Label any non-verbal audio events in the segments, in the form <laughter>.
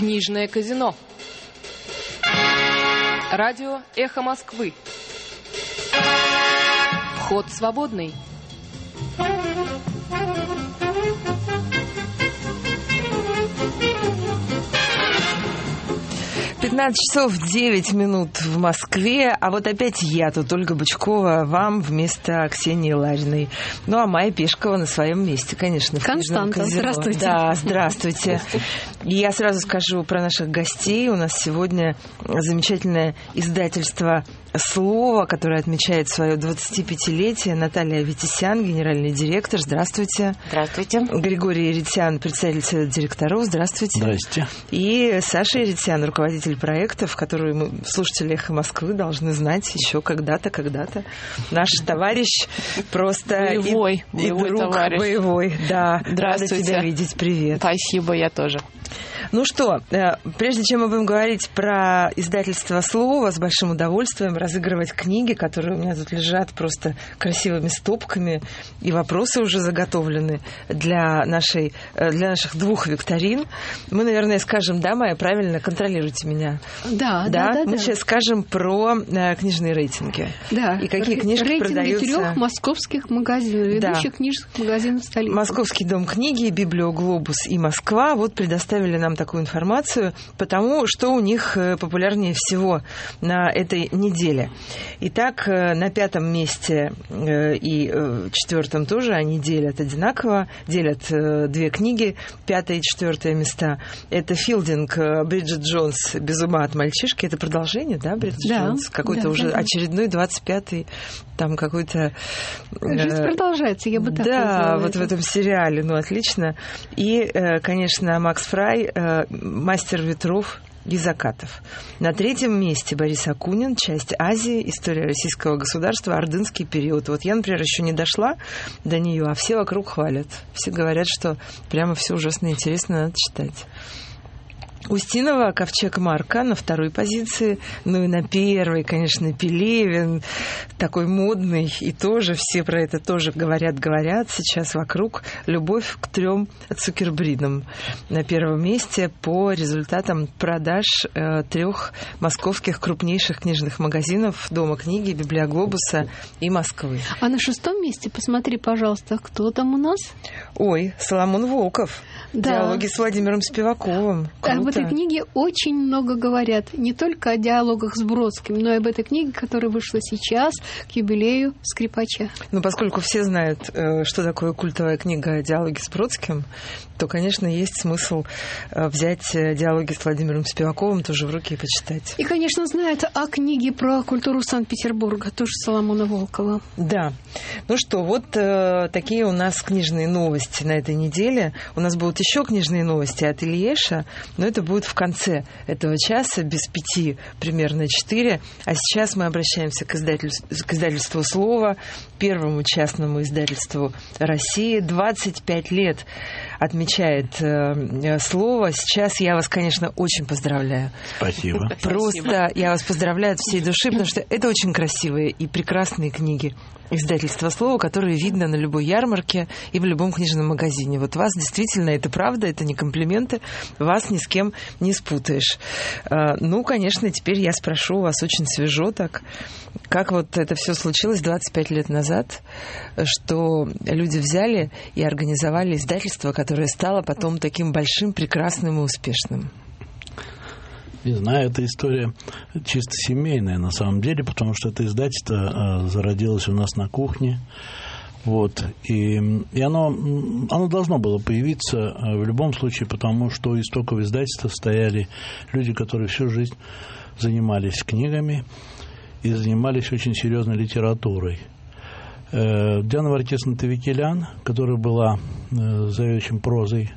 Книжное казино. Радио «Эхо Москвы». Вход свободный. 15 часов 9 минут в Москве, а вот опять я тут, Ольга Бычкова, вам вместо Ксении Лариной. Ну, а Майя Пешкова на своем месте, конечно. Константа, здравствуйте. Да, здравствуйте. И я сразу скажу про наших гостей. У нас сегодня замечательное издательство слово, которое отмечает свое 25-летие. Наталья Витисян, генеральный директор. Здравствуйте. Здравствуйте. Григорий Еритян, председатель Совета директоров. Здравствуйте. Здрасте. И Саша Еритян, руководитель проектов, который мы, слушатели «Эхо Москвы» должны знать еще когда-то, когда-то. Наш товарищ просто... Боевой. И, и друг товарищ. боевой. Да. Здравствуйте. Рада тебя видеть. Привет. Спасибо, я тоже. Ну что, э, прежде чем мы будем говорить про издательство «Слово», с большим удовольствием разыгрывать книги, которые у меня тут лежат просто красивыми стопками, и вопросы уже заготовлены для, нашей, э, для наших двух викторин. Мы, наверное, скажем, да, Майя, правильно, контролируйте меня. Да, да, да. да мы да. сейчас скажем про э, книжные рейтинги. Да. И какие Р- книжки рейтинги продаются. трех московских магазинов, Да. ведущих книжных магазинов столицы. Московский дом книги, Библиоглобус и Москва вот предоставили нам такую информацию по тому, что у них э, популярнее всего на этой неделе. Итак, э, на пятом месте э, и четвертом тоже они делят одинаково, делят две книги, пятое и четвертое места. Это Филдинг Бриджит Джонс «Без ума от мальчишки». Это продолжение, да, Бриджит Да, Джонс? Какой-то да, уже да, очередной 25-й, там какой-то... Жизнь продолжается, я бы так да, вот в этом сериале, ну, отлично. И, конечно, Макс Фрай, э, «Мастер ветров», и закатов. На третьем месте Борис Акунин, часть Азии, история российского государства, ордынский период. Вот я, например, еще не дошла до нее, а все вокруг хвалят. Все говорят, что прямо все ужасно интересно, надо читать. Устинова Ковчег Марка на второй позиции. Ну и на первой, конечно, Пелевин, такой модный. И тоже все про это тоже говорят, говорят сейчас вокруг. Любовь к трем Цукербридам на первом месте по результатам продаж э, трех московских крупнейших книжных магазинов Дома книги, Библиоглобуса и Москвы. А на шестом месте, посмотри, пожалуйста, кто там у нас? Ой, Соломон Волков. Да. Диалоги с Владимиром Спиваковым. Круто. Этой книге очень много говорят. Не только о диалогах с Бродским, но и об этой книге, которая вышла сейчас к юбилею скрипача. Ну, поскольку все знают, э, что такое культовая книга «Диалоги с Бродским», то, конечно, есть смысл э, взять э, «Диалоги с Владимиром Спиваковым» тоже в руки и почитать. И, конечно, знают о книге про культуру Санкт-Петербурга, тоже Соломона Волкова. Да. Ну что, вот э, такие у нас книжные новости на этой неделе. У нас будут еще книжные новости от Ильеша, но это будет в конце этого часа, без пяти, примерно четыре. А сейчас мы обращаемся к издательству, к издательству «Слово», первому частному издательству России. 25 лет отмечает э, «Слово». Сейчас я вас, конечно, очень поздравляю. Спасибо. Просто я вас поздравляю от всей души, потому что это очень красивые и прекрасные книги издательства «Слово», которые видно на любой ярмарке и в любом книжном магазине. Вот вас действительно, это правда, это не комплименты, вас ни с кем не спутаешь. А, Ну, конечно, теперь я спрошу у вас очень свежо так, как вот это все случилось 25 лет назад, что люди взяли и организовали издательство, которое стало потом таким большим, прекрасным и успешным. Не знаю, эта история чисто семейная на самом деле, потому что это издательство э, зародилось у нас на кухне. Вот. И, и оно, оно должно было появиться э, в любом случае, потому что истоков издательства стояли люди, которые всю жизнь занимались книгами и занимались очень серьезной литературой. Э, Диана Вартисовна Тавикелян, которая была э, заведующим прозой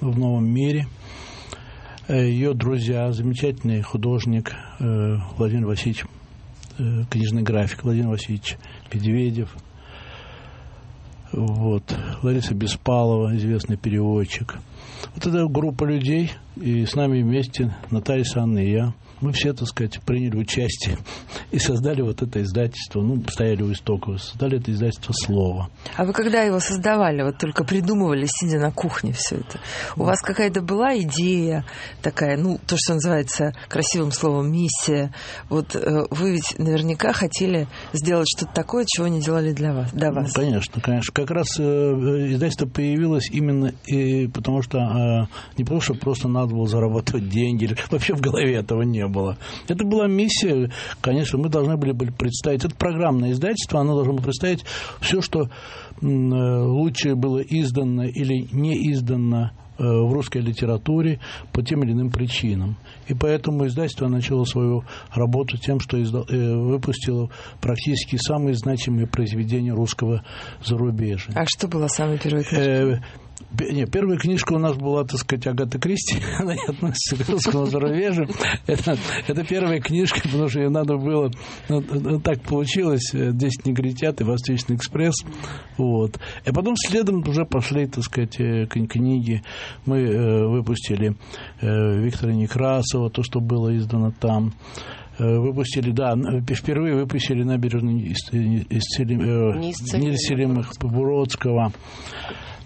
в «Новом мире», Э, ее друзья, замечательный художник Владимир Васильевич, книжный график Владимир Васильевич Медведев, вот, Лариса Беспалова, известный переводчик. Вот эта группа людей, и с нами вместе Наталья Санна и я, мы все, так сказать, приняли участие и создали вот это издательство, ну, стояли у истоков, создали это издательство «Слово». А вы когда его создавали, вот только придумывали, сидя на кухне все это, у вас какая-то была идея такая, ну, то, что называется красивым словом «миссия», вот э, вы ведь наверняка хотели сделать что-то такое, чего не делали для вас, до вас. Ну, конечно, конечно. Как раз э, издательство появилось именно и потому что э, не потому что просто надо было зарабатывать деньги, вообще в голове этого не было. Это была миссия, конечно, мы должны были представить, это программное издательство, оно должно было представить все, что э, лучше было издано или не издано э, в русской литературе по тем или иным причинам. И поэтому издательство начало свою работу тем, что издал, э, выпустило практически самые значимые произведения русского зарубежья. А что было самое первое? Э, не, первая книжка у нас была, так сказать, Агата Кристи. <laughs> Она не относится к русскому зарубежью. Это, это первая книжка, потому что ее надо было... Ну, ну так получилось. «Десять негритят» и «Восточный экспресс». Вот. И потом следом уже пошли, так сказать, э, книги. Мы э, выпустили э, Виктора Некрасова, то, что было издано там э, выпустили, да, впервые выпустили набережную неисцелимых Бродского.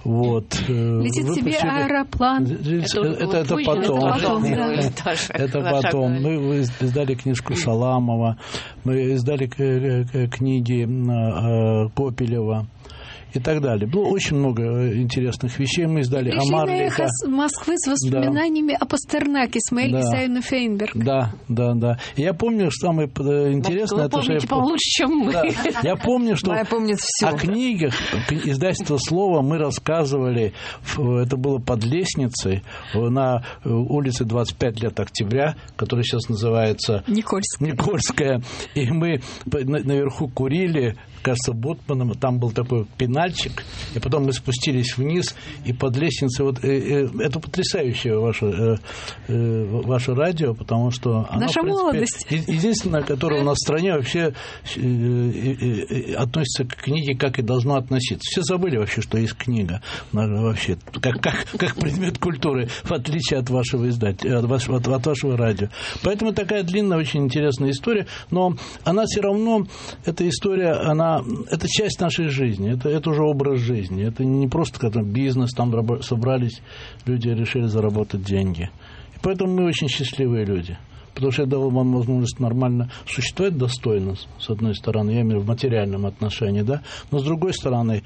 Вот. Э, Летит Выпустили... себе аэроплан. Это, это, это потом. <laughs> Это потом. Да. Это потом. Мы издали книжку Шаламова, мы издали книги Копелева и так далее. Было очень много э, интересных вещей. Мы издали Пришли Амар на эхо Москвы с воспоминаниями да. о Пастернаке Смель да. Исаевна Фейнберг. Да, да, да. И я помню, что самое э, интересное... Вы помните что я... получше, чем мы. Да. Я помню, что Моя помнит все. о книгах издательства «Слово» мы рассказывали, это было под лестницей на э, улице 25 лет октября, которая сейчас называется... Никольская. Никольская. И мы наверху курили, кажется, Ботманом, там был такой пенальчик, и потом мы спустились вниз, и под лестницей, вот, э, э, это потрясающее ваше, э, э, ваше радио, потому что оно, Наша принципе, молодость. единственное, которое у нас в стране вообще э, э, относится к книге, как и должно относиться. Все забыли вообще, что есть книга, вообще, как, как, как предмет культуры, в отличие от вашего издателя, от вашего, от, от вашего радио. Поэтому такая длинная, очень интересная история, но она все равно, эта история, она это часть нашей жизни, это, это уже образ жизни. Это не просто когда бизнес, там собрались люди решили заработать деньги. И поэтому мы очень счастливые люди. Потому что я дал вам возможность нормально существовать достойно, с одной стороны, я имею в материальном отношении, да, но с другой стороны,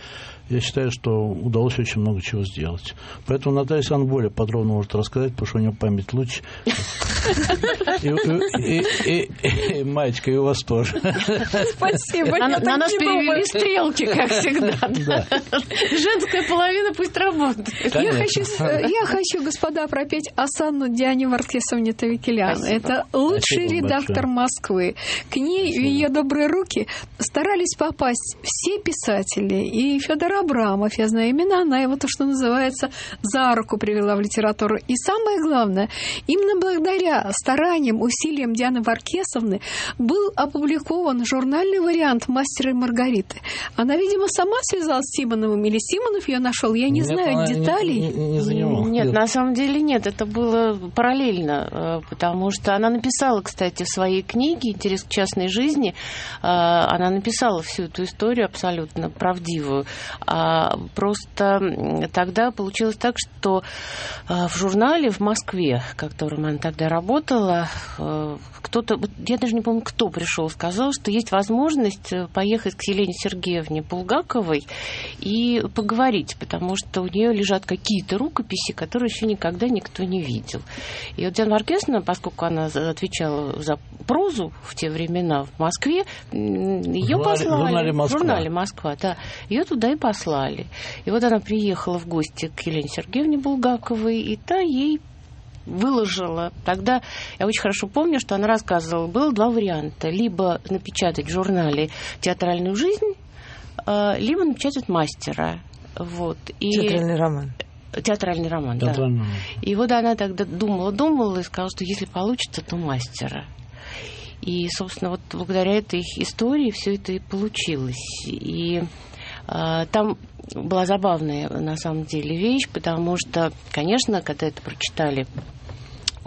я считаю, что удалось очень много чего сделать. Поэтому Наталья Александровна более подробно может рассказать, потому что у нее память лучше. И, Маечка, и у вас тоже. Спасибо. На, нас перевели стрелки, как всегда. <laughs> Женская половина пусть работает. Я хочу, я хочу, господа, пропеть Асанну Диане Варкесовне Тавикелян. Это лучший редактор Москвы. К ней в ее добрые руки старались попасть все писатели. И Федор Абрамов, я знаю имена, она его то, что называется, за руку привела в литературу. И самое главное, именно благодаря стараниям, усилиям Дианы Варкесовны был опубликован журнальный вариант «Мастера и Маргариты». Она, видимо, сама связалась с Симоновым или Симонов ее нашел, я не нет, знаю деталей. Не, не, не нет, нет, на самом деле нет, это было параллельно, э, потому что она написала, кстати, в своей книге «Интерес к частной жизни», э, она написала всю эту историю абсолютно правдивую. А, просто тогда получилось так, что а, в журнале в Москве, в котором она тогда работала, а, кто-то, я даже не помню, кто пришел, сказал, что есть возможность э, поехать к Елене Сергеевне Булгаковой и поговорить, потому что у нее лежат какие-то рукописи, которые еще никогда никто не видел. И вот Диана Маркесовна, поскольку она отвечала за прозу в те времена в Москве, ее послали. В журнале Москва. В журнале Москва, да. Ее туда и послали. И вот она приехала в гости к Елене Сергеевне Булгаковой, и та ей выложила. Тогда я очень хорошо помню, что она рассказывала, было два варианта. Либо напечатать в журнале «Театральную жизнь», а, либо напечатать «Мастера». Вот. И... Театральный роман. Театральный роман, Театральный. да. И вот она тогда думала-думала и сказала, что если получится, то «Мастера». И, собственно, вот благодаря этой истории все это и получилось. И там была забавная на самом деле вещь, потому что, конечно, когда это прочитали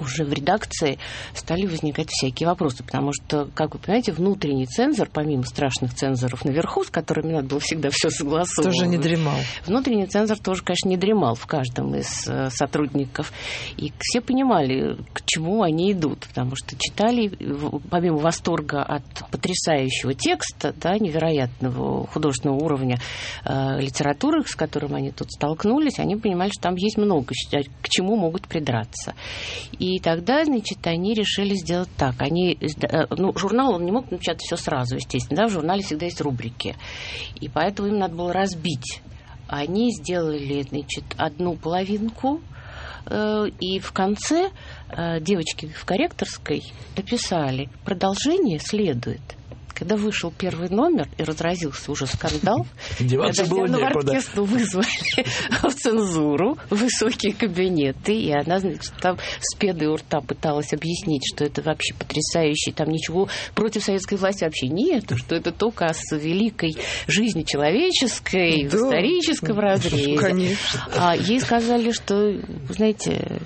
уже в редакции стали возникать всякие вопросы, потому что, как вы понимаете, внутренний цензор, помимо страшных цензоров наверху, с которыми надо было всегда все согласовывать. Тоже не дремал. Внутренний цензор тоже, конечно, не дремал в каждом из э, сотрудников. И все понимали, к чему они идут, потому что читали, помимо восторга от потрясающего текста, да, невероятного художественного уровня э, литературы, с которым они тут столкнулись, они понимали, что там есть много, к чему могут придраться. И тогда, значит, они решили сделать так. Они, э, ну, журнал, он не мог напечатать все сразу, естественно. Да, в журнале всегда есть рубрики. И поэтому им надо было разбить. Они сделали, значит, одну половинку, э, и в конце э, девочки в корректорской написали, продолжение следует – когда вышел первый номер и разразился уже скандал, <laughs> Деваться было некуда. вызвали <laughs> в цензуру, высокие кабинеты, и она, значит, там с педой у рта пыталась объяснить, что это вообще потрясающе, там ничего против советской власти вообще нет, что это только с великой жизни человеческой, да. в историческом <laughs> разрезе. Конечно. А ей сказали, что, знаете,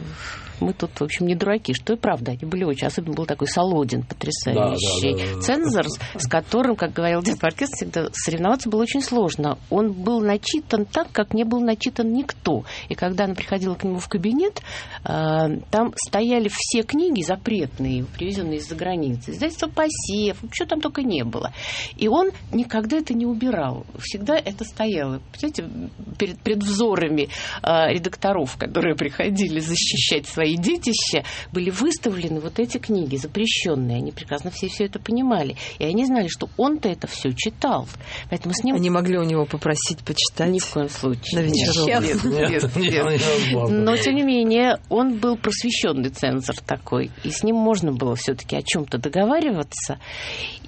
мы тут, в общем, не дураки, что и правда, они были очень, особенно был такой Солодин потрясающий да, да, да, да. цензор, с которым, как говорил дед Маркес, всегда соревноваться было очень сложно. Он был начитан так, как не был начитан никто. И когда она приходила к нему в кабинет, э, там стояли все книги запретные, привезенные из-за границы. Издательство «Посев», что там только не было. И он никогда это не убирал. Всегда это стояло, представляете, перед, перед взорами э, редакторов, которые приходили защищать свои свои детища были выставлены вот эти книги, запрещенные. Они прекрасно все все это понимали. И они знали, что он-то это все читал. Поэтому с ним... Они могли у него попросить почитать? Ни в коем случае. На вечерок? Нет, нет, нет. Но, тем не менее, он был просвещенный цензор такой. И с ним можно было все-таки о чем-то договариваться.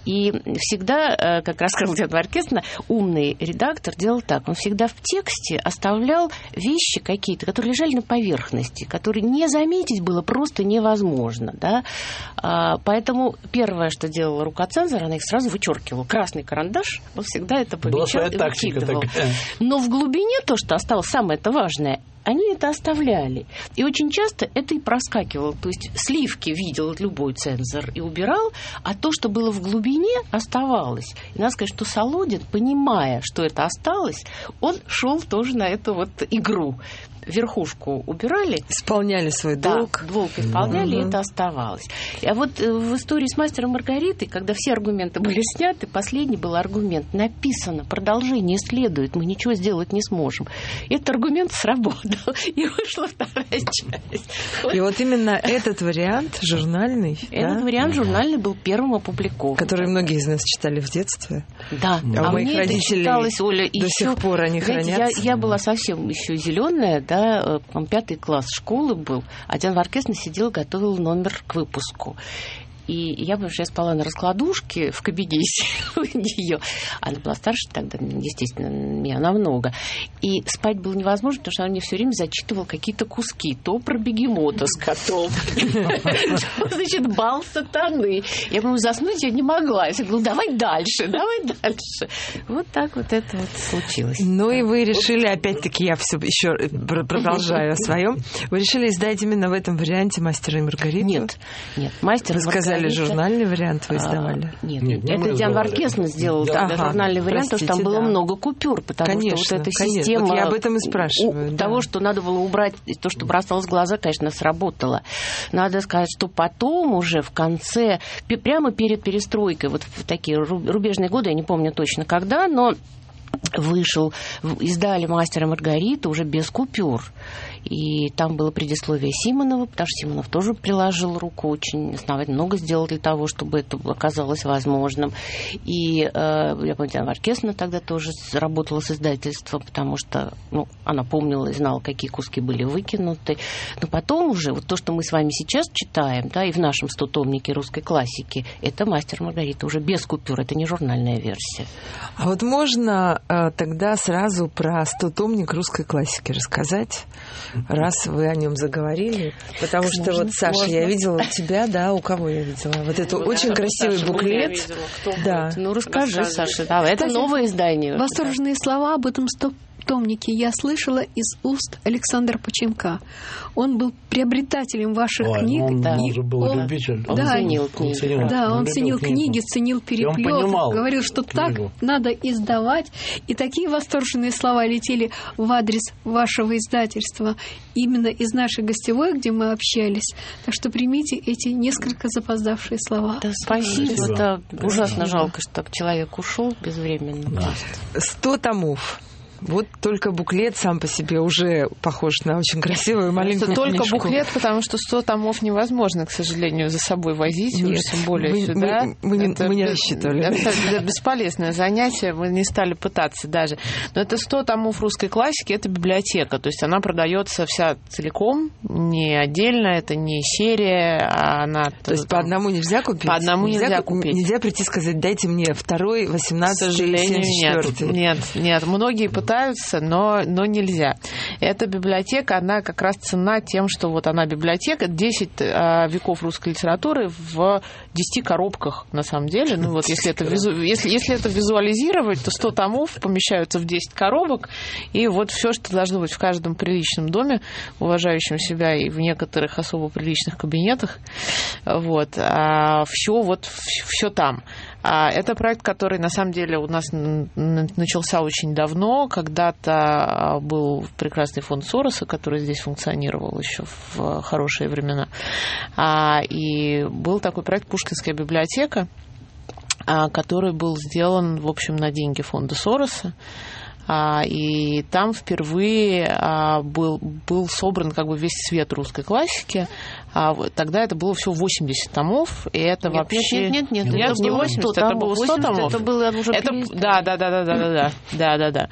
И всегда, э, как рассказал дед Маркесна, умный редактор делал так. Он всегда в тексте оставлял вещи какие-то, которые лежали на поверхности, которые не заметить было просто невозможно. Да? А, поэтому первое, что делала рука цензора, она их сразу вычеркивала. Красный карандаш, он всегда это помечал и выкидывал. Такая. Но в глубине то, что осталось самое-то важное, они это оставляли. И очень часто это и проскакивало. То есть сливки видел любой цензор и убирал, а то, что было в глубине, оставалось. И надо сказать, что Солодин, понимая, что это осталось, он шел тоже на эту вот игру верхушку убирали. Исполняли свой долг. Да, долг исполняли, угу. и это оставалось. А вот э, в истории с мастером Маргаритой, когда все аргументы были <laughs> сняты, последний был аргумент. Написано, продолжение следует, мы ничего сделать не сможем. Этот аргумент <laughs> сработал, и вышла вторая часть. И вот именно этот вариант журнальный. Этот да? вариант журнальный был первым опубликован. Который многие из нас читали в детстве. Да, а, а моих мне родителей читалось, Оля, до еще, сих пор они хранятся. Я, я была совсем еще зеленая, да, когда э, пятый класс школы был, а Диана Варкесна сидел, готовил номер к выпуску. И я, потому что я спала на раскладушке в кабинете <laughs> у нее. Она была старше тогда, естественно, меня намного. И спать было невозможно, потому что она мне все время зачитывала какие-то куски. То про бегемота с котом. Значит, бал сатаны. Я, по заснуть я не могла. Я говорила, давай дальше, давай дальше. Вот так вот это вот случилось. Ну и вы решили, опять-таки, я все еще продолжаю о своем. Вы решили издать именно в этом варианте «Мастера и Маргариту»? Нет, нет. «Мастер и Маргарита» издали журнальный вариант, вы издавали? А, нет, нет, это Диан Варкесна сделал да. тогда ага, журнальный вариант, потому что там было много купюр, потому конечно, что вот эта конечно. система... Вот я об этом и спрашиваю. да. Того, что надо было убрать, то, что бросалось в глаза, конечно, сработало. Надо сказать, что потом уже в конце, прямо перед перестройкой, вот в такие рубежные годы, я не помню точно когда, но вышел, издали «Мастера Маргарита» уже без купюр. И там было предисловие Симонова, потому что Симонов тоже приложил руку очень основательно, много сделал для того, чтобы это оказалось возможным. И э, я помню, Диана Варкесна тогда тоже работала с издательством, потому что ну, она помнила и знала, какие куски были выкинуты. Но потом уже, вот то, что мы с вами сейчас читаем, да, и в нашем стотомнике русской классики, это «Мастер Маргарита» уже без купюр, это не журнальная версия. А вот можно э, тогда сразу про стотомник русской классики рассказать? Раз вы о нем заговорили. Потому что вот, Саша, я видела тебя, да, у кого я видела? Вот это очень красивый буклет. Да. Ну, расскажи, Саша. Да, это новое издание. Восторженные слова об этом томнике я слышала из уст Александра Почемка. Он был приобретателем ваших Ой, книг. ну он, и он же был он- любитель. Он Да, ценил Он книги. ценил. Да, он любил ценил книгу. книги, ценил переплет, понимал говорил, что так книгу. надо издавать. И такие восторженные слова летели в адрес вашего издательства, именно из нашей гостевой, где мы общались. Так что примите эти несколько запоздавшие слова. Да, спасибо. Спасибо. Это ужасно жалко, что так человек ушел безвременно. Да. 100 томов. Вот только буклет сам по себе уже похож на очень красивую маленькую Это только книжку. буклет, потому что 100 томов невозможно, к сожалению, за собой возить, уж Нет, тем более мы- сюда. мы- мы не- мы не рассчитывали. Это бесполезное занятие, мы не стали пытаться даже. Но это 100 томов русской классики, это библиотека, то есть она продается вся целиком, не отдельно, это не серия, а она... То есть по одному нельзя купить? По одному нельзя ку- купить. Нельзя прийти и сказать, дайте мне второй, К 18 сожалению, нет. 74 Нет, нет. Многие пытаются, но, но нельзя. Эта библиотека, она как раз цена тем, что вот она библиотека, 10 а, веков русской литературы в 10 коробках, на самом деле. Ну вот если это, визу, если, если это визуализировать, то 100 томов помещаются в 10 коробок, и вот все, что должно быть в каждом приличном доме, уважающем себя и в некоторых особо приличных кабинетах, вот, все вот, все там. А Это проект, который на самом деле у нас начался очень давно. Когда-то а, был прекрасный фонд Сороса, который здесь функционировал еще в хорошие времена. А, И был такой проект «Пушкинская библиотека», который был сделан, в общем, на деньги фонда Сороса. И там впервые был, был собран как бы весь свет русской классики. А вот Тогда это было всего 80 томов, и это Нет, вообще... нет, нет, нет, Нет, это не было 80, 100 это томов. было 100 80 томов. Это было уже Это, да, да, да, да, да, да, да, <laughs> да, да, да.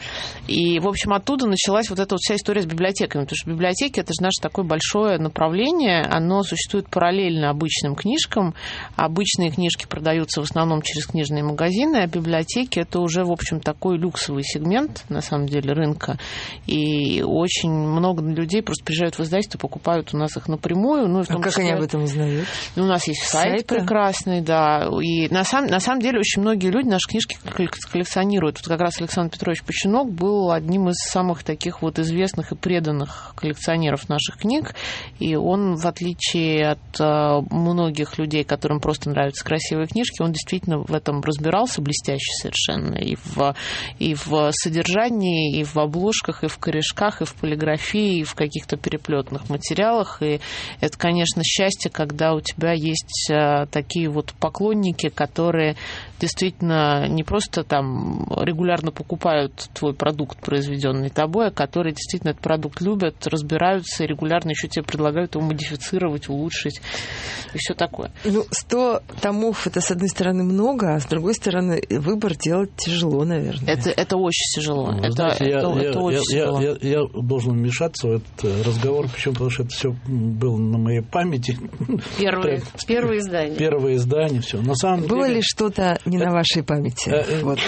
И, в общем, оттуда началась вот эта вот вся история с библиотеками, потому что библиотеки это же наше такое большое направление, оно существует параллельно обычным книжкам. Обычные книжки продаются в основном через книжные магазины, а библиотеки это уже, в общем, такой люксовый сегмент, на самом деле, рынка. И очень много людей просто приезжают в издательство, покупают у нас их напрямую. Ну, в А том как числе- они об этом узнают? ну, у нас есть сайт Сайты? прекрасный, да. И на, сам, на самом деле очень многие люди наши книжки коллек- коллекционируют. Вот как раз Александр Петрович Починок был одним из самых таких вот известных и преданных коллекционеров наших книг. И он, в отличие от э, многих людей, которым просто нравятся красивые книжки, он действительно в этом разбирался блестяще совершенно. И в, и в содержании, и в обложках, и в корешках, и в полиграфии, и в каких-то переплетных материалах. И это, конечно, счастье, когда у тебя есть э, такие вот поклонники, которые действительно не просто там регулярно покупают твой продукт, произведенный тобой, а которые действительно этот продукт любят, разбираются и регулярно еще тебе предлагают его модифицировать, улучшить и все такое. Ну, 100 томов это, с одной стороны, много, а с другой стороны, выбор делать тяжело, наверное. Это, это очень тяжело. Вы это, знаете, я, это, я- это очень я- тяжело. я- я должен вмешаться в этот э, разговор, почему? Потому что это все было на моей памяти. Первые, <laughs> Прям первые издания. Первое издание, все. На самом Было деле... ли что-то не на вашей памяти? Э, э, Вот.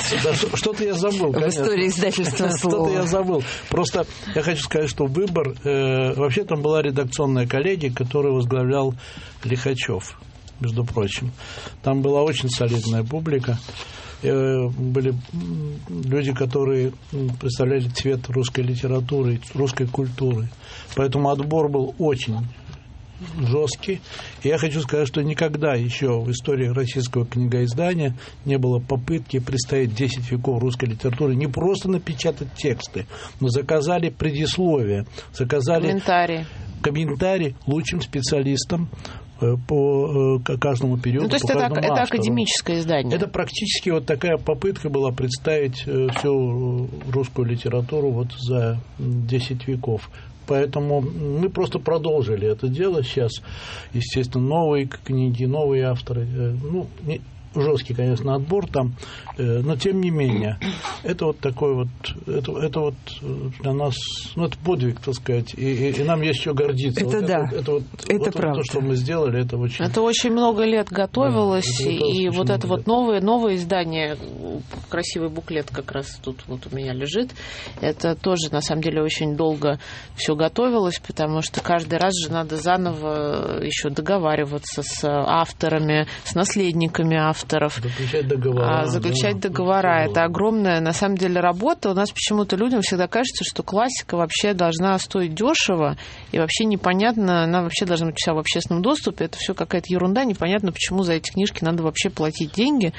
Что-то я забыл. В истории издательства <laughs> Что-то слова. я забыл. Просто я хочу сказать, что выбор... э, вообще там была редакционная коллегия, которую возглавлял Лихачев, между прочим. Там была очень солидная публика. Были люди, которые представляли цвет русской литературы, русской культуры. Поэтому отбор был очень жесткий. И я хочу сказать, что никогда еще в истории российского книгоиздания не было попытки представить 10 веков русской литературы, не просто напечатать тексты, но заказали предисловие, заказали Комментарии. комментарий лучшим специалистам э, по э, каждому периоду. Ну, то есть по это, каждому это автору. академическое издание. Это практически вот такая попытка была представить э, всю русскую литературу вот за 10 веков. Поэтому мы просто продолжили это дело сейчас. Естественно, новые книги, новые авторы. э, Ну, жесткий, конечно, отбор там, э, но тем не менее, это вот такой вот, это, это вот э, для нас, ну, это подвиг, так сказать, и, и- и нам есть что гордиться. Это Вот да. это, вот, Это вот правда. то, что мы сделали, это очень... Это очень много лет готовилось, Да, это вот и вот это вот новое, новое издание, красивый буклет как раз тут вот у меня лежит, это тоже на самом деле очень долго все готовилось, потому что каждый раз же надо заново еще договариваться с авторами, с наследниками авторов, авторов. Заключать договора. А, заключать да, договора. Это огромная, на самом деле, работа. У нас почему-то людям всегда кажется, что классика вообще должна стоить дешево, и вообще непонятно, она вообще должна быть вся в общественном доступе. Это все какая-то ерунда, непонятно, почему за эти книжки надо вообще платить деньги.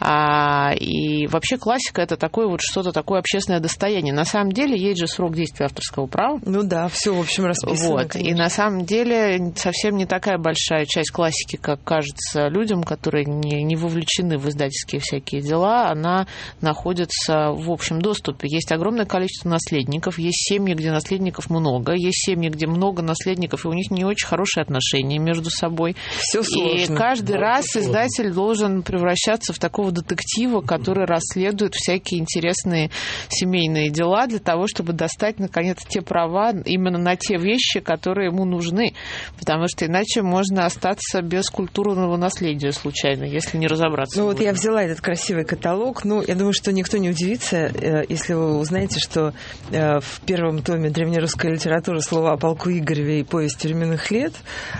А, и вообще классика это такое вот что-то такое общественное достояние. На самом деле есть же срок действия авторского права. Ну да, все в общем расписано. Вот. Конечно. И на самом деле совсем не такая большая часть классики, как кажется людям, которые не, не вовлечены в издательские всякие дела, она находится в общем доступе. Есть огромное количество наследников, есть семьи, где наследников много, есть семьи, где много наследников, и у них не очень хорошие отношения между собой. Все сложно. И каждый да, раз издатель должен превращаться в такого детектива, который расследует всякие интересные семейные дела для того, чтобы достать, наконец, те права именно на те вещи, которые ему нужны. Потому что иначе можно остаться без культурного наследия случайно, если не разобраться. Ну вот я взяла этот красивый каталог. Ну, я думаю, что никто не удивится, э, если вы узнаете, что э, в первом томе древнерусской литературы слова о полку Игореве и повесть временных лет,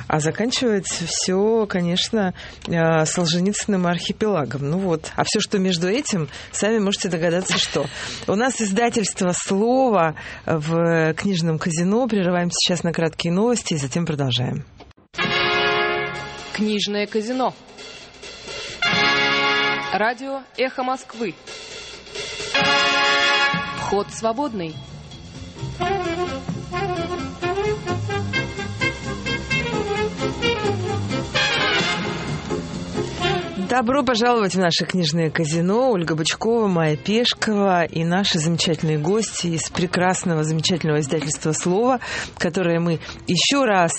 а заканчивается все, конечно, э, Солженицыным архипелагом. Ну вот. А все, что между этим, сами можете догадаться, что. У нас издательство «Слово» в книжном казино. Прерываем сейчас на краткие новости и затем продолжаем. Книжное казино. Радио «Эхо Москвы». Вход свободный. Добро пожаловать в наше книжное казино. Ольга Бычкова, Майя Пешкова и наши замечательные гости из прекрасного, замечательного издательства «Слово», которое мы еще раз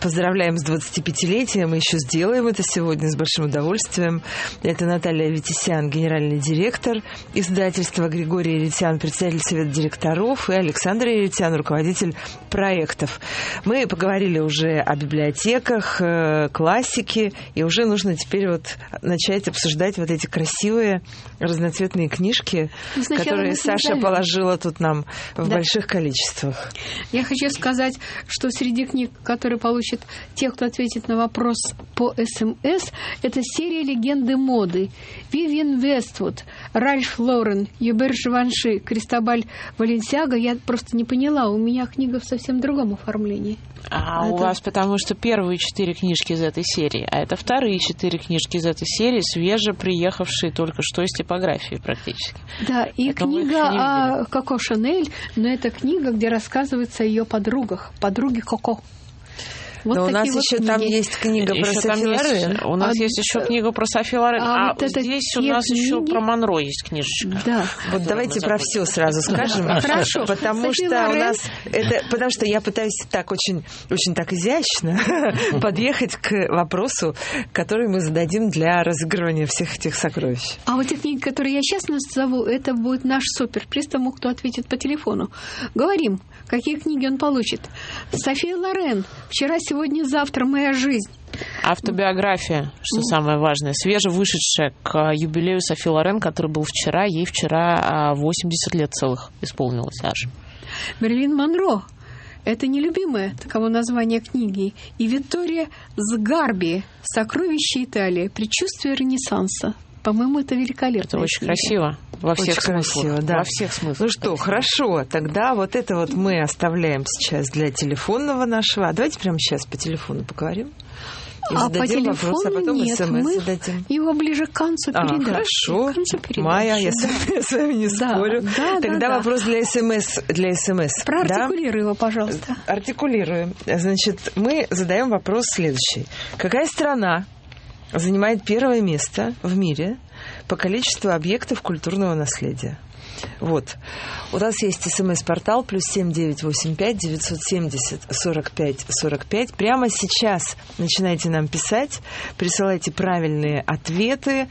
поздравляем с 25-летием. Мы еще сделаем это сегодня с большим удовольствием. Это Наталья Витисян, генеральный директор издательства, Григорий Еретян, председатель совета директоров, и Александр Еретян, руководитель проектов. Мы поговорили уже о библиотеках, э, классике, и уже нужно теперь вот начать обсуждать вот эти красивые разноцветные книжки, ну, которые Саша положила тут нам в да. больших количествах. Я хочу сказать, что среди книг, которые получат те, кто ответит на вопрос по СМС, это серия «Легенды моды». Вивиан Вествуд, Ральф Лорен, Юбер Живанши, Кристобаль Валенсиага. Я просто не поняла, у меня книга в совсем другом оформлении. А это... у вас потому что первые четыре книжки из этой серии, а это вторые четыре книжки из этой серии, свеже приехавшие только что из типографии практически. Да, и Поэтому книга о Коко Шанель, но это книга, где рассказывается о ее подругах, подруги Коко. Вот Но у нас вот еще книги. там есть книга еще про Софи Лорен. У нас а, есть еще книга про Софи Лорен. А, а вот здесь у нас книги... еще про Монро есть книжечка. Да. Вот давайте про все сразу скажем. Хорошо. Потому что у нас это, потому что я пытаюсь так очень, очень так изящно <laughs> подъехать к вопросу, который мы зададим для разыгрывания всех этих сокровищ. А вот те книги, которые я сейчас назову, это будет наш суперприз тому, кто ответит по телефону. Говорим, какие книги он получит. София Лорен. Вчера сегодня, завтра моя жизнь. Автобиография, что самое важное, свежевышедшая к юбилею Софи Лорен, который был вчера, ей вчера 80 а, лет целых исполнилось аж. Мерлин Монро, это нелюбимое таково название книги. И Виктория Сгарби «Сокровища Италии. Предчувствие Ренессанса». По-моему, это великолепно. Это очень книга. красиво. Во всех очень смыслах. Красиво, да. Во всех смыслах. Ну что, хорошо. Тогда вот это вот мы оставляем сейчас для телефонного нашего. А давайте прямо сейчас по телефону поговорим. И а по телефону вопрос, а потом нет, мы зададим. его ближе к концу а, хорошо. Концу Майя, я да. с вами не да, спорю. Да, Тогда да, вопрос для СМС. Для СМС. Проартикулируй да? его, пожалуйста. Артикулируем. Значит, мы задаем вопрос следующий. Какая страна занимает первое место в мире по количеству объектов культурного наследия. Вот. У нас есть смс-портал плюс семь девять восемь пять девятьсот семьдесят сорок пять сорок пять. Прямо сейчас начинайте нам писать, присылайте правильные ответы,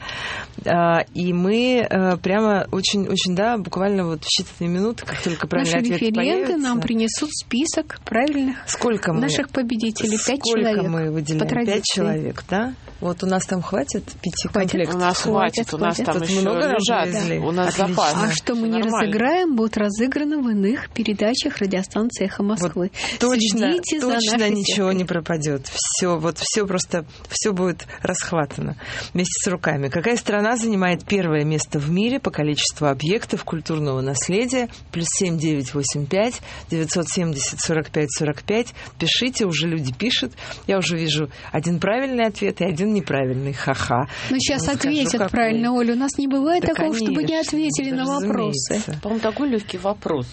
а, и мы а, прямо очень, очень, да, буквально вот в считанные минуты, как только правильный Наши ответ референты нам принесут список правильных Сколько мы, наших победителей. Пять Сколько человек. мы выделяем? Пять человек, да? Вот у нас там хватит пяти комплектов? У нас хватит, у нас там Тут еще много лежат. развезли. У нас Отлично. запас. А что мы не Нормально. разыграем, будут разыграны в иных передачах радиостанции «Эхо Москвы». Точно, Следите за точно нашей ничего не пропадет. Все, вот все просто, все будет расхватано вместе с руками. Какая страна занимает первое место в мире по количеству объектов культурного наследия? Плюс семь девять восемь пять девятьсот семьдесят сорок пять сорок пять. Пишите, уже люди пишут. Я уже вижу один правильный ответ и один неправильный. Ха-ха. Ну, сейчас Ну, ответят правильно, Оля. У нас не бывает Да, такого, чтобы не конечно, ответили на вопросы. По-моему, такой легкий вопрос.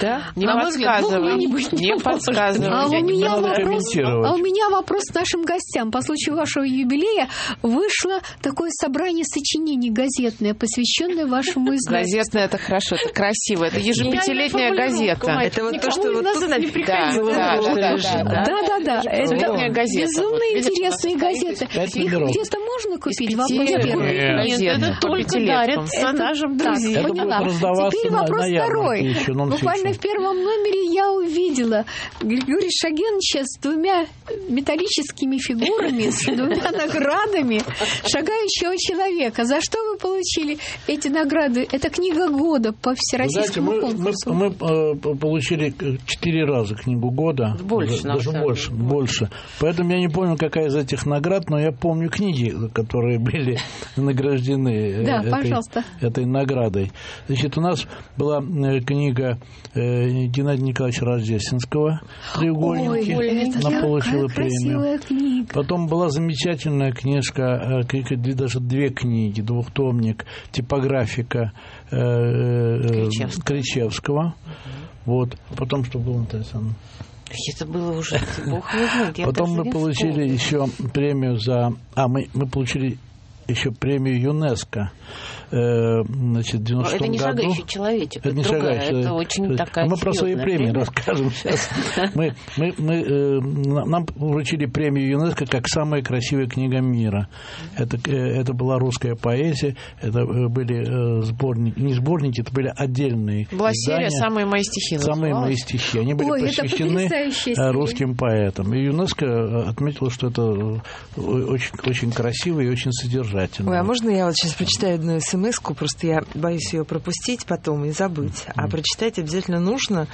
Да? Не На взгляд, подсказывай, бог-нибудь не не подсказывай. А у, не меня вопрос, а у меня вопрос к нашим гостям. По случаю вашего юбилея вышло такое собрание сочинений газетное, посвященное вашему <laughs> издательству. Газетная это хорошо, это красиво. Это ежепятилетняя газета. Это вот то, что нас не приходило. Да, в да, голову да, даже, да, да? Да, да, да. Ежепятилетняя Это безумно интересные газеты. Их где-то можно купить? Вопрос. Нет, это только дарят друзьям. Это поняла. Теперь вопрос второй. Буквально в первом номере я увидела Григория Шагеновича с двумя металлическими фигурами, с двумя <laughs> наградами шагающего человека. За что вы получили эти награды? Это книга года по знаете, всероссийскому мы, конкурсу. мы, э, получили четыре раза книгу года. Больше, Даже больше, больше. Поэтому я не помню, какая из этих наград, но я помню книги, которые <laughs> были награждены э, Да, этой, пожалуйста. этой наградой. Значит, у нас была э, книга Геннадия Николаевича Рождественского «Треугольники». Ой, Она получила красивая книга. Потом была замечательная книжка, э, даже две книги, двухтомник, типографика э, э, Кричевского. Кричевского. Вот. Потом что было, Наталья Александровна? Это было уже, бог его знает. Потом мы не получили вспомню. еще премию за... А, мы, мы получили еще премию ЮНЕСКо э, значит, в 96 Но это не году. шагающий человечек, это, не другая, шагающий это очень такая Мы про свои премии премия. расскажем сейчас. <laughs> Мы, мы, мы, э, на- нам вручили премию ЮНЕСКо как самая красивая книга мира. Это, э, это была русская поэзия, это э, были э, сборники, не сборники, это были отдельные Была серия издания. «Самые мои стихи» Самые мои стихи. Они были Ой, посвящены э, серия. русским поэтам. И ЮНЕСКо отметила, что это э, очень, очень красиво и очень содержательно. Ой, а можно я вот сейчас прочитаю одну смс просто я боюсь ее пропустить потом и забыть. А прочитать обязательно нужно,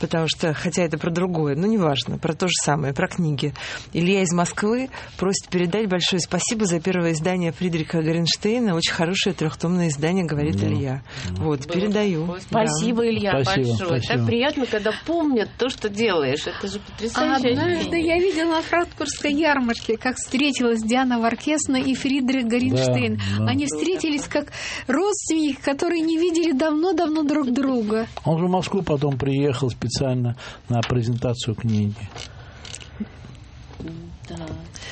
потому что, хотя это про другое, но неважно, про то же самое, про книги. Илья из Москвы просит передать большое спасибо за первое издание Фридриха Горенштейна. Очень хорошее трехтомное издание, говорит Илья. Вот, передаю. Ой, Спасибо, Илья, Спасибо, большое. спасибо. Так приятно, когда помнят то, что делаешь. Это же потрясающе. однажды я видела на франкфуртской ярмарке, как встретилась Диана Варкесна и Фридрих Горинштейн. Да, да. Они встретились как родственники, которые не видели давно-давно друг друга. Он же в Москву потом приехал специально на презентацию книги.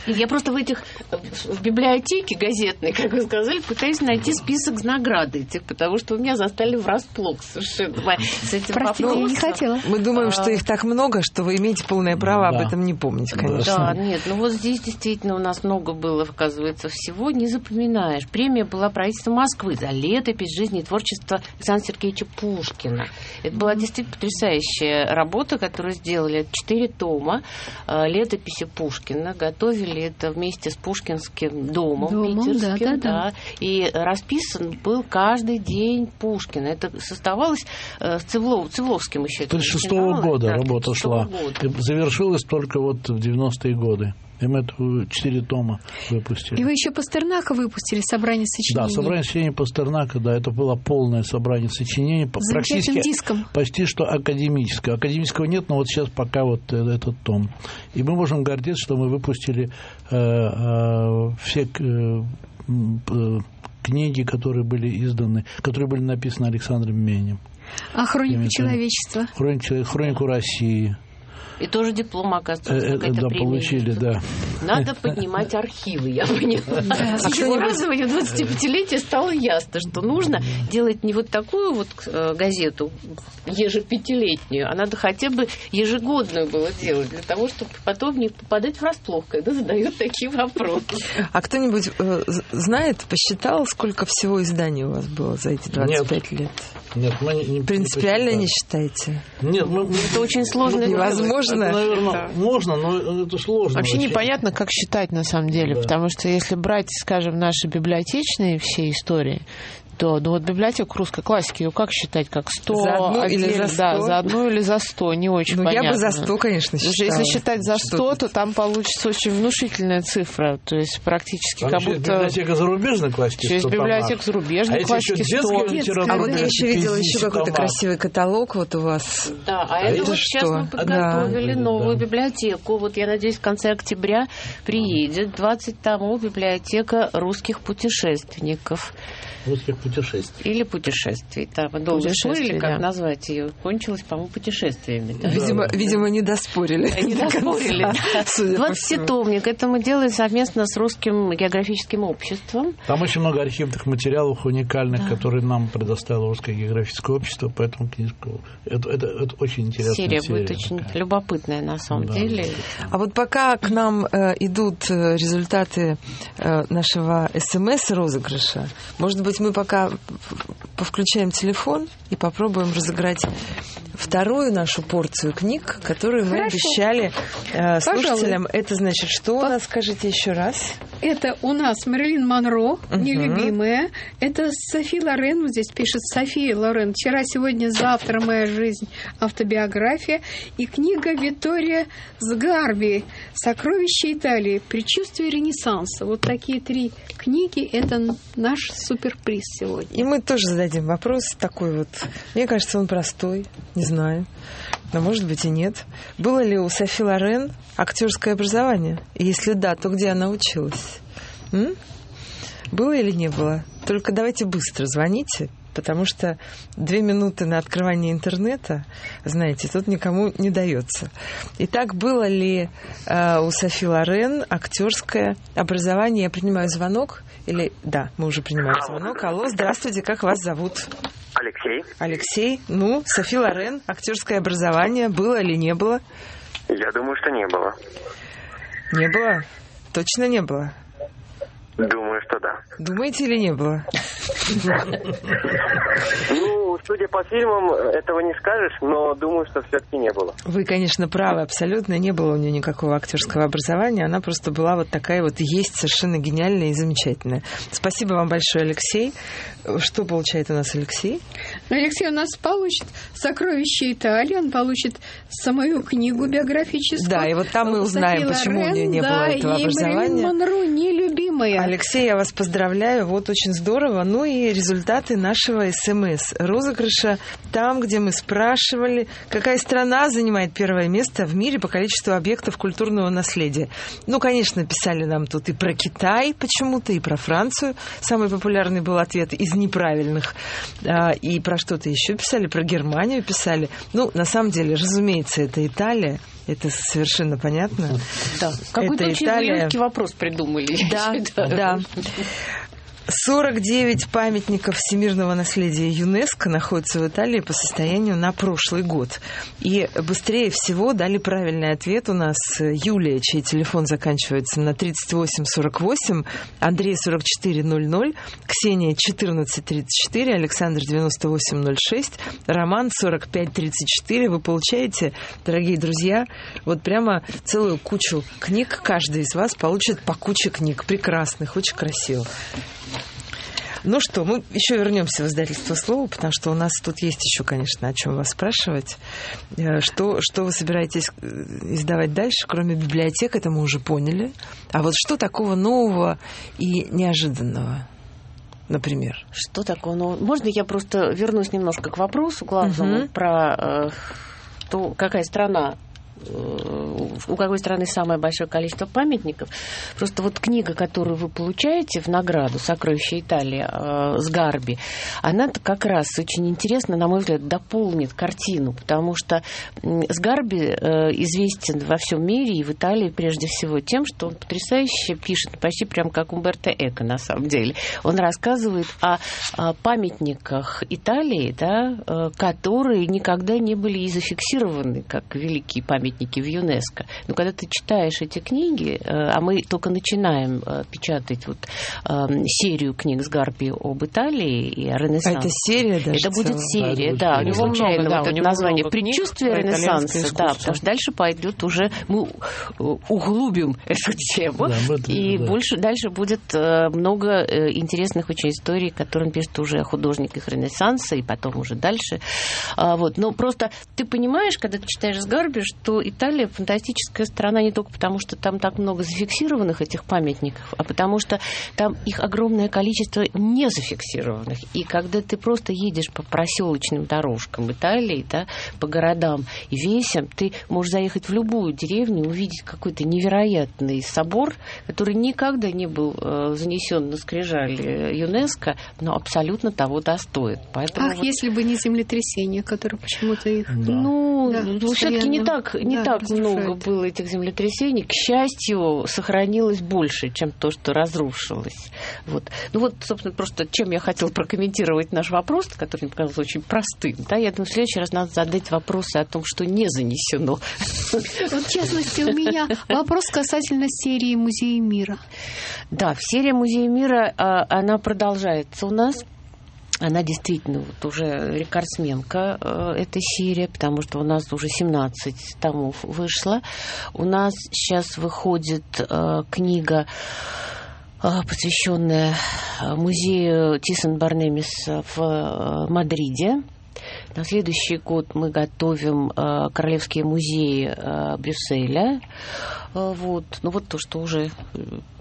Я просто в этих в библиотеке газетной, как вы сказали, пытаюсь найти список с наград этих, потому что у меня застали врасплох совершенно с этим Простите, я не вопросом. хотела. Мы думаем, А. что их так много, что вы имеете полное право Да. об этом не помнить, конечно. Да, нет, ну вот здесь действительно у нас много было, оказывается, всего, не запоминаешь. Премия была правительства Москвы за летопись жизни и творчества Александра Сергеевича Пушкина. Это была действительно потрясающая работа, которую сделали. Четыре тома э, летописи Пушкина. Готовили это вместе с Пушкинским домом, Домом, питерским. да-да-да. И расписан был каждый день Пушкина. Это создавалось э, с Цивлов, Цивловским еще. это 36 начиналось, года да, работа 36-го шла. года. И завершилась только вот в 90-е годы. И мы это четыре тома выпустили. И вы еще Пастернака выпустили собрание сочинений. Да, собрание сочинений Пастернака, да, это было полное собрание сочинений, практически диском. почти что академическое. Академического нет, но вот сейчас пока вот э, этот том. И мы можем гордиться, что мы выпустили э, э, все э, книги, которые были изданы, которые были написаны Александром Менем. А хронику человечества. Хронику, хронику России. И тоже диплом, Э, оказывается, э, какая-то да, получили, да. Надо поднимать архивы, я поняла. С празднованием 25-летия стало ясно, что нужно делать не вот такую вот э, газету ежепятилетнюю, а надо хотя бы ежегодную было делать, для того, чтобы потом не попадать врасплох, когда задают такие вопросы. А кто-нибудь э, знает, посчитал, сколько всего изданий у вас было за эти 25 лет? Нет, мы не, Принципиально не не считаете? Нет, мы, мы- Это очень сложно. Невозможно Это, наверное, можно, но это сложно. Вообще непонятно, как считать на самом деле, да. потому что если брать, скажем, наши библиотечные все истории, то ну вот библиотеку русской классики, ее как считать, как 100 за одну отдельно, или за 100? Да, за одну или за 100, не очень ну, понятно. я бы за 100, конечно, считала. Если считать за 100, Что то там получится очень внушительная цифра, то есть практически Там как еще будто... библиотека зарубежной классики, Через 100 библиотеку зарубежной а классики еще 100. детская литература, А вот я еще видела еще 50 какой-то красивый каталог вот у вас. Да, а, А это это вот что? сейчас мы подготовили Да. новую Да. библиотеку. Вот я надеюсь, в конце октября приедет 20 томов библиотека русских путешественников Русских путешествий. или путешествий. Да, мы долго Путешествий, спорили, как да. назвать ее. Кончилось, по-моему, путешествиями. да? Видимо, да. видимо, не доспорили. Не доспорили. <laughs> судя по всему. 20-томник. Это мы делаем совместно с Русским географическим обществом. Там очень много архивных материалов уникальных, которые нам предоставило Русское географическое общество, поэтому книжку... Это, это, это очень интересная Серия серия. будет очень такая. любопытная на самом Да. деле. А вот пока к нам э, идут э, результаты э, нашего СМС-розыгрыша, может быть, мы пока повключаем телефон и попробуем разыграть вторую нашу порцию книг, которую мы Хорошо. обещали э, Пожалуй. слушателям. Это значит, что у нас, скажите еще раз? Это у нас Мэрилин Монро, нелюбимая. Это Софи Лорен, вот здесь пишет София Лорен. Вчера, сегодня, завтра моя жизнь. Автобиография. И книга Виктория Сгарби «Сокровища Италии. Предчувствие Ренессанса». Вот такие три книги. Это наш суперприз сегодня. И мы тоже зададим вопрос такой вот. Мне кажется, он простой, не знаю. Но может быть и нет. Было ли у Софи Лорен актерское образование? И если да, то где она училась? М? Было или не было? Только давайте быстро звоните, потому что две минуты на открывание интернета, знаете, тут никому не дается. Итак, было ли э, у Софи Лорен актерское образование? Я принимаю звонок. Или да, мы уже принимаем звонок. Алло, здравствуйте, как вас зовут? Алексей, Алексей. Ну, Софи Лорен, актерское образование было или не было? я думаю, что не было. Не было? Точно не было? Думаю, что да. Думаете или не было? Ну, <laughs> судя по фильмам, этого не скажешь, но думаю, что все-таки не было. Вы, конечно, правы, абсолютно. Не было у нее никакого актерского образования. Она просто была вот такая вот есть, совершенно гениальная и замечательная. Спасибо вам большое, Алексей. Что получает у нас Алексей? Алексей у нас получит «Сокровища Италии», он получит самую книгу биографическую. Да, и вот там мы узнаем, Софи почему у Лорен, нее не да, было этого и образования. Монро, нелюбимая. Алексей, я вас поздравляю. Вот очень здорово. Ну и результаты нашего СМС-розыгрыша. Там, где мы спрашивали, какая страна занимает первое место в мире по количеству объектов культурного наследия. Ну, конечно, писали нам тут и про Китай почему-то, и про Францию. Самый популярный был ответ из неправильных. А, И про что-то еще писали, про Германию писали. Ну, на самом деле, разумеется, это Италия. Это совершенно понятно. Да. Какой-то очень Италия. легкий вопрос придумали. Да, <laughs> Да. Да. 49 памятников всемирного наследия ЮНЕСКо находятся в Италии по состоянию на прошлый год. И быстрее всего дали правильный ответ у нас Юлия, чей телефон заканчивается на 3848, Андрей 4400, Ксения 1434, Александр 9806, Роман 4534. Вы получаете, дорогие друзья, вот прямо целую кучу книг. Каждый из вас получит по куче книг прекрасных, очень красиво. Ну что, мы еще вернемся в издательство слова, потому что у нас тут есть еще, конечно, о чем вас спрашивать. Э, Что, что вы собираетесь э, издавать дальше, кроме библиотек, это мы уже поняли. А вот что такого нового и неожиданного, например? Что такое? Ну, можно я просто вернусь немножко к вопросу главному Мгм. про э, то, какая страна у какой страны самое большое количество памятников. Просто вот книга, которую вы получаете в награду «Сокровища Италии» э, с Гарби, она как раз очень интересно, на мой взгляд, дополнит картину, потому что с Гарби э, известен во всем мире и в Италии прежде всего тем, что он потрясающе пишет, почти прям как Умберто Эко на самом деле. Он рассказывает о, памятниках Италии, да, э, которые никогда не были и зафиксированы как великие памятники памятники в ЮНЕСКо. Но когда ты читаешь эти книги, а мы только начинаем печатать вот серию книг с Гарпи об Италии и о Ренессансе. А это серия даже? Это будет серия, да. да. Не случайно много, вот да, это название «Предчувствие Ренессанса». Да, потому что дальше пойдет уже, мы углубим эту <laughs> тему. Да, это, и да. больше дальше будет много интересных очень историй, которые он пишет уже о художниках Ренессанса и потом уже дальше. А, вот. Но просто ты понимаешь, когда ты читаешь с Гарби, что Италия фантастическая страна не только потому, что там так много зафиксированных этих памятников, а потому что там их огромное количество не зафиксированных. И когда ты просто едешь по проселочным дорожкам Италии, да, по городам и весям, ты можешь заехать в любую деревню, увидеть какой-то невероятный собор, который никогда не был э, занесен на скрижали ЮНЕСКо, но абсолютно того достоит. Поэтому Ах, вот... если бы не землетрясение, которое почему-то их... Да. Ну, да, ну все-таки не так, не да, так много было этих землетрясений. К счастью, сохранилось больше, чем то, что разрушилось. Вот. Ну вот, собственно, просто чем я хотела прокомментировать наш вопрос, который мне показался очень простым. Да, я думаю, в следующий раз надо задать вопросы о том, что не занесено. В частности, у меня вопрос касательно серии «Музеи мира». Да, серия «Музеи мира», а, она продолжается у нас она действительно вот уже рекордсменка э, этой серии, потому что у нас уже 17 томов вышло. У нас сейчас выходит э, книга э, посвященная музею Тисон Барнемис в э, Мадриде. На следующий год мы готовим э, Королевские музеи э, Брюсселя. Э, вот. Ну вот то, что уже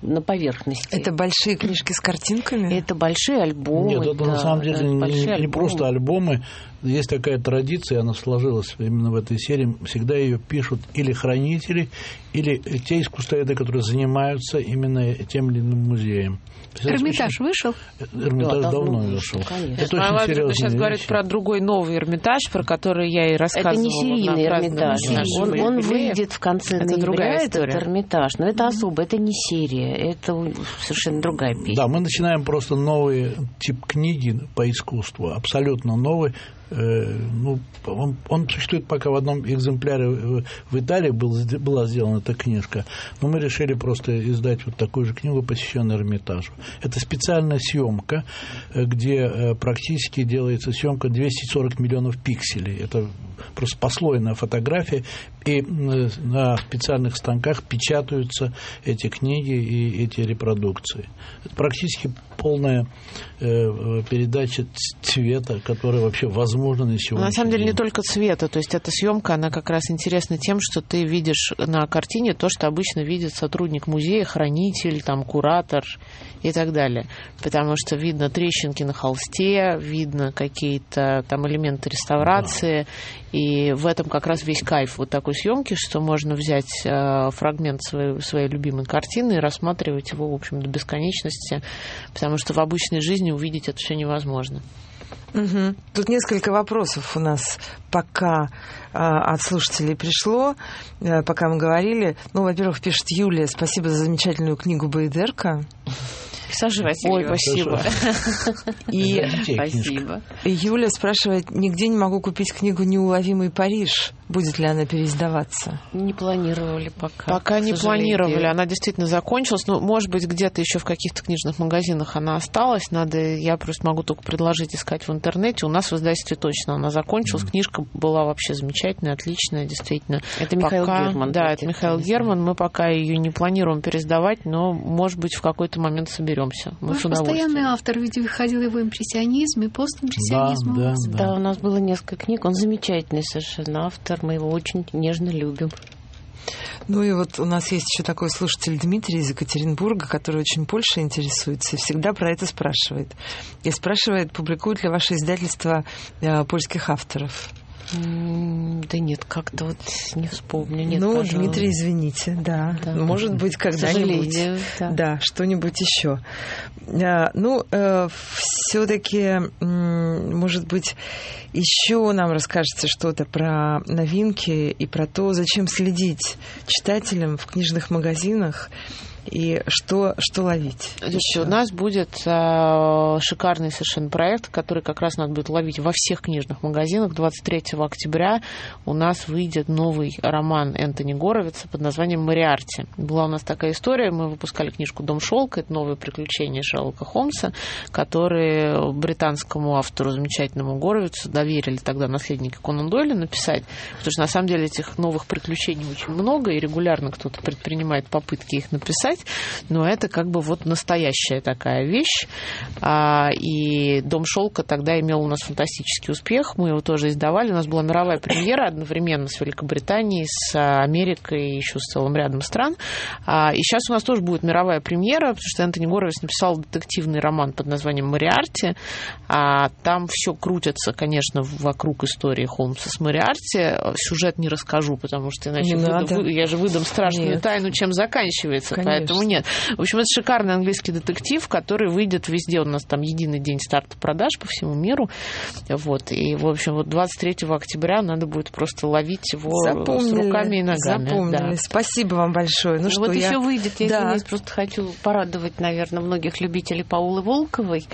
на поверхности. Это большие книжки с картинками? Это большие альбомы. Нет, это да, на самом деле не, не альбомы. просто альбомы. Есть такая традиция, она сложилась именно в этой серии. Всегда ее пишут или хранители, или те искусствоведы, которые занимаются именно тем или иным музеем. Эрмитаж вышел? Эрмитаж да, давно, давно вышел. Конечно. Это очень серьезно. сейчас говорит про другой новый Эрмитаж, про который я и рассказывала. Это не серийный Эрмитаж. Он, он выйдет в конце это ноября, другая история. Эрмитаж. Но это особо, это не серия, это совершенно другая песня. Да, мы начинаем просто новый тип книги по искусству, абсолютно новый, ну, он, он существует пока в одном экземпляре в Италии был, была сделана эта книжка, но мы решили просто издать вот такую же книгу, посвященную Эрмитажу. Это специальная съемка, э, где э, практически делается съемка 240 миллионов пикселей. Это просто послойная фотография, и на специальных станках печатаются эти книги и эти репродукции. Это практически полная передача цвета, которая вообще возможна возможно на сегодня. На самом деле не только цвета, то есть эта съемка, она как раз интересна тем, что ты видишь на картине то, что обычно видит сотрудник музея, хранитель, там, куратор и так далее. Потому что видно трещинки на холсте, видно какие-то там элементы реставрации, да. и в этом как раз весь кайф вот такой съемки, что можно взять э, фрагмент своей, своей любимой картины и рассматривать его, в общем, до бесконечности, потому что в обычной жизни увидеть это все невозможно. Угу. Тут несколько вопросов у нас пока а, от слушателей пришло, а, пока мы говорили. Ну, во-первых, пишет Юлия, спасибо за замечательную книгу Байдерка. Саша Васильева. Ой, спасибо. И спасибо. Юля спрашивает, нигде не могу купить книгу «Неуловимый Париж». Будет ли она переиздаваться? Не планировали пока. Пока не планировали. Она действительно закончилась. Ну, может быть, где-то еще в каких-то книжных магазинах она осталась. Надо, я просто могу только предложить искать в интернете. У нас в издательстве точно она закончилась. Книжка была вообще замечательная, отличная, действительно. Это Михаил пока, Герман. Да, это Михаил Герман. Мы пока ее не планируем переиздавать, но, может быть, в какой-то момент соберемся. Мы Ваш постоянный автор, ведь выходил его импрессионизм и постимпрессионизм. Да, да, да. да, у нас было несколько книг. Он замечательный совершенно автор мы его очень нежно любим. Ну и вот у нас есть еще такой слушатель Дмитрий из Екатеринбурга, который очень Польшей интересуется и всегда про это спрашивает. И спрашивает, публикует ли ваше издательство э, польских авторов. Да нет, как-то вот не вспомню. Нет, ну, пожалуй. Дмитрий, извините, да. да. Может быть, когда-нибудь. Да, да что-нибудь еще. А, ну, э, все-таки, может быть, еще нам расскажется что-то про новинки и про то, зачем следить читателям в книжных магазинах И что, что ловить? Еще? У нас будет э, шикарный совершенно проект, который как раз надо будет ловить во всех книжных магазинах. 23 октября у нас выйдет новый роман Энтони Горовица под названием «Мариарти». Была у нас такая история, мы выпускали книжку «Дом шелка», это новые приключения Шерлока Холмса, которые британскому автору, замечательному Горовицу, доверили тогда наследники Конан Дойля написать, потому что на самом деле этих новых приключений очень много, и регулярно кто-то предпринимает попытки их написать, но это как бы вот настоящая такая вещь. А, и «Дом шелка» тогда имел у нас фантастический успех, мы его тоже издавали, у нас была мировая премьера одновременно с Великобританией, с Америкой и еще с целым рядом стран. А, и сейчас у нас тоже будет мировая премьера, потому что Энтони Горовец написал детективный роман под названием «Мариарти». А, там все крутится, конечно, вокруг истории Холмса с Мариарти. Сюжет не расскажу, потому что иначе выдам- я же выдам страшную Нет. тайну, чем заканчивается. Конечно. Поэтому нет. В общем, это шикарный английский детектив, который выйдет везде. У нас там единый день старта продаж по всему миру. Вот. И, в общем, вот 23 октября надо будет просто ловить его с Запомнили, руками и ногами. Запомнили. Да. Спасибо вам большое. Ну, Ну, что вот я... еще выйдет, я Да. извиняюсь, просто хочу порадовать, наверное, многих любителей Паулы Волковой,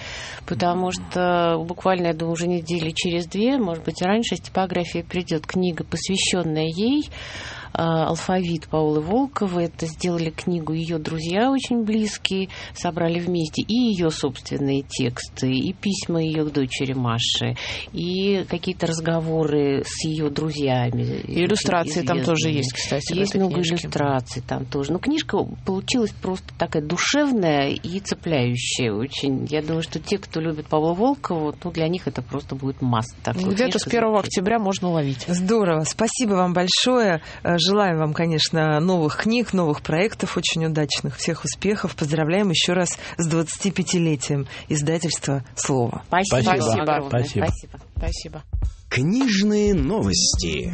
потому что буквально, я думаю, уже недели через две, может быть, и раньше, из типографии придет книга, посвященная ей, э, алфавит Паулы Волковой. Это сделали книгу ее друзья очень близкие, собрали вместе и ее собственные тексты, и письма ее к дочери Маше, и какие-то разговоры с ее друзьями. И иллюстрации там тоже известными. есть, кстати, Есть много книжке. иллюстраций там тоже. Но книжка получилась просто такая душевная и цепляющая очень. Я думаю, что те, кто любит Павла Волкова, ну, для них это просто будет масс. Ну, Где-то с 1 октября можно ловить. Здорово. Спасибо вам большое. Желаем вам, конечно, новых книг, новых проектов очень удачных. Всех успехов. Поздравляем еще раз с 25-летием издательства «Слово». Спасибо. Спасибо. огромное. Спасибо. Спасибо. Спасибо. Книжные новости.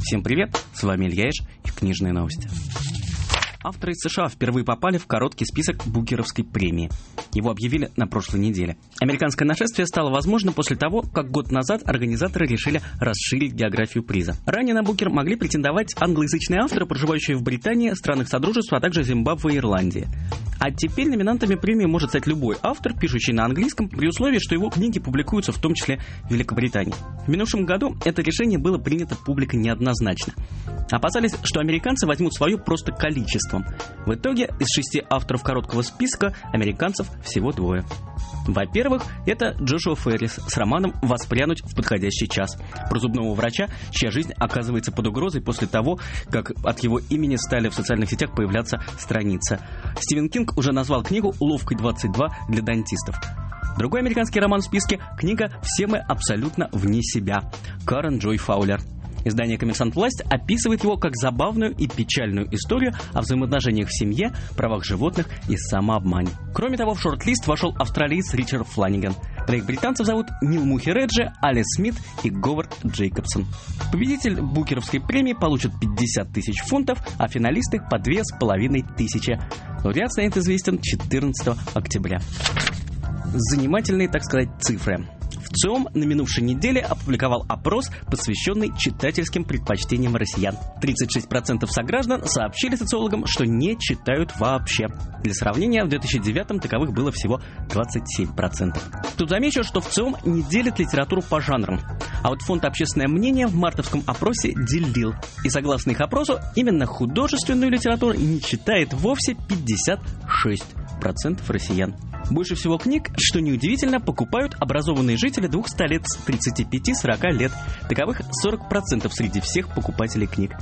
Всем привет, с вами Илья Иш и книжные новости. Авторы из США впервые попали в короткий список Букеровской премии. Его объявили на прошлой неделе. Американское нашествие стало возможно после того, как год назад организаторы решили расширить географию приза. Ранее на Букер могли претендовать англоязычные авторы, проживающие в Британии, странах Содружества, а также Зимбабве и Ирландии. А теперь номинантами премии может стать любой автор, пишущий на английском, при условии, что его книги публикуются в том числе в Великобритании. В минувшем году это решение было принято публикой неоднозначно. Опасались, что американцы возьмут свое просто количеством. В итоге из шести авторов короткого списка американцев всего двое. Во-первых, это Джошуа Феррис с романом «Воспрянуть в подходящий час» про зубного врача, чья жизнь оказывается под угрозой после того, как от его имени стали в социальных сетях появляться страницы. Стивен Кинг уже назвал книгу «Ловкой 22» для дантистов. Другой американский роман в списке – книга «Все мы абсолютно вне себя» Карен Джой Фаулер. Издание «Коммерсант Власть» описывает его как забавную и печальную историю о взаимоотношениях в семье, правах животных и самообмане. Кроме того, в шорт-лист вошел австралиец Ричард Фланиган. Троих британцев зовут Нил Мухереджи, Алис Смит и Говард Джейкобсон. Победитель Букеровской премии получит 50 тысяч фунтов, а финалисты по 2,5 тысячи. Лауреат станет известен 14 октября занимательные, так сказать, цифры. В ЦИОМ на минувшей неделе опубликовал опрос, посвященный читательским предпочтениям россиян. 36% сограждан сообщили социологам, что не читают вообще. Для сравнения, в 2009 таковых было всего 27%. Тут замечу, что в ЦИОМ не делят литературу по жанрам. А вот фонд «Общественное мнение» в мартовском опросе делил. И согласно их опросу, именно художественную литературу не читает вовсе 56% россиян. Больше всего книг, что неудивительно, покупают образованные жители двух столиц 35-40 лет. Таковых 40% среди всех покупателей книг.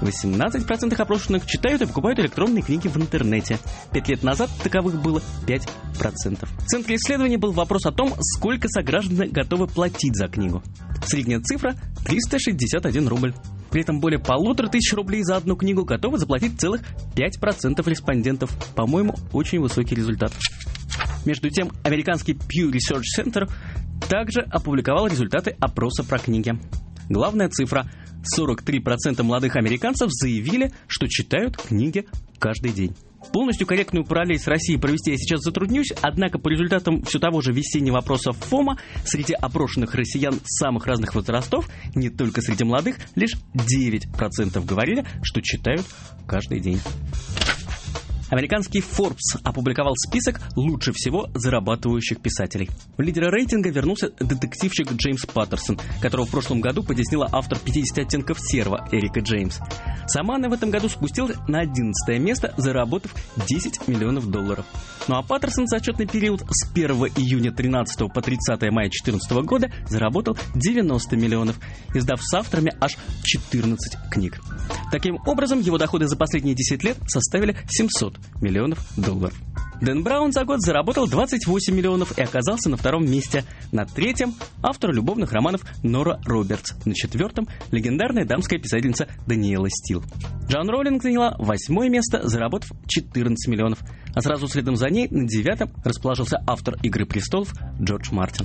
18% опрошенных читают и покупают электронные книги в интернете. Пять лет назад таковых было 5%. В центре исследования был вопрос о том, сколько сограждане готовы платить за книгу. Средняя цифра – 361 рубль. При этом более полутора тысяч рублей за одну книгу готовы заплатить целых 5% респондентов. По-моему, очень высокий результат. Между тем, американский Pew Research Center также опубликовал результаты опроса про книги. Главная цифра – 43% молодых американцев заявили, что читают книги каждый день. Полностью корректную параллель с Россией провести я сейчас затруднюсь, однако по результатам все того же весеннего опроса ФОМа среди опрошенных россиян самых разных возрастов, не только среди молодых, лишь 9% говорили, что читают каждый день. Американский Forbes опубликовал список лучше всего зарабатывающих писателей. В лидера рейтинга вернулся детективщик Джеймс Паттерсон, которого в прошлом году потеснила автор 50 оттенков серого Эрика Джеймс. Сама она в этом году спустилась на 11 место, заработав 10 миллионов долларов. Ну а Паттерсон за отчетный период с 1 июня 13 по 30 мая 2014 года заработал 90 миллионов, издав с авторами аж 14 книг. Таким образом, его доходы за последние 10 лет составили 700 миллионов долларов. Дэн Браун за год заработал 28 миллионов и оказался на втором месте. На третьем – автор любовных романов Нора Робертс. На четвертом – легендарная дамская писательница Даниэла Стил. Джон Роллинг заняла восьмое место, заработав 14 миллионов. А сразу следом за ней на девятом расположился автор «Игры престолов» Джордж Мартин.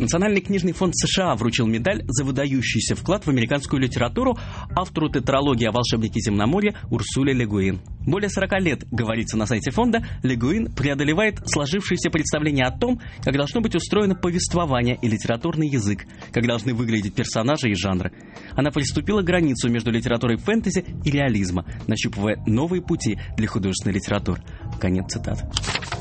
Национальный книжный фонд США вручил медаль за выдающийся вклад в американскую литературу автору тетралогии о волшебнике земноморья Урсуле Легуин. Более 40 лет, говорится на сайте фонда, Легуин преодолевает сложившееся представление о том, как должно быть устроено повествование и литературный язык, как должны выглядеть персонажи и жанры. Она приступила границу между литературой фэнтези и реализма, нащупывая новые пути для художественной литературы. Конец цитаты.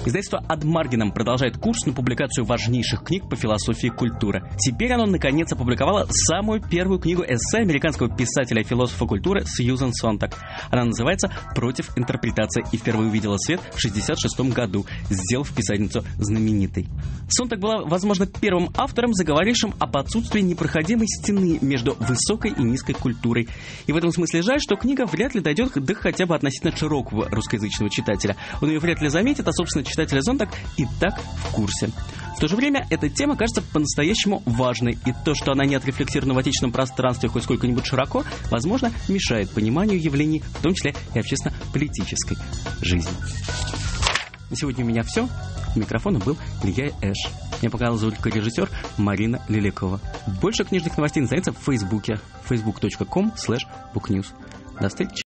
Издательство «Адмаргином» продолжает курс на публикацию важнейших книг по философии культуры. Теперь оно, наконец, опубликовало самую первую книгу эссе американского писателя и философа культуры Сьюзан Сонтак. Она называется «Против интерпретации» и впервые увидела свет в 1966 году, сделав писательницу знаменитой. Сонтак была, возможно, первым автором, заговорившим об отсутствии непроходимой стены между высокой и низкой культурой. И в этом смысле жаль, что книга вряд ли дойдет до хотя бы относительно широкого русскоязычного читателя. Он ее вряд ли заметит, а, собственно, читателя Зонтак и так в курсе. В то же время эта тема кажется по-настоящему важной, и то, что она не отрефлектирована в отечественном пространстве хоть сколько-нибудь широко, возможно, мешает пониманию явлений, в том числе и общественно-политической жизни. На сегодня у меня все. У микрофона был Илья Эш. Меня показала звукорежиссер Марина Лиликова. Больше книжных новостей на странице в Фейсбуке facebook.com slash booknews. До встречи.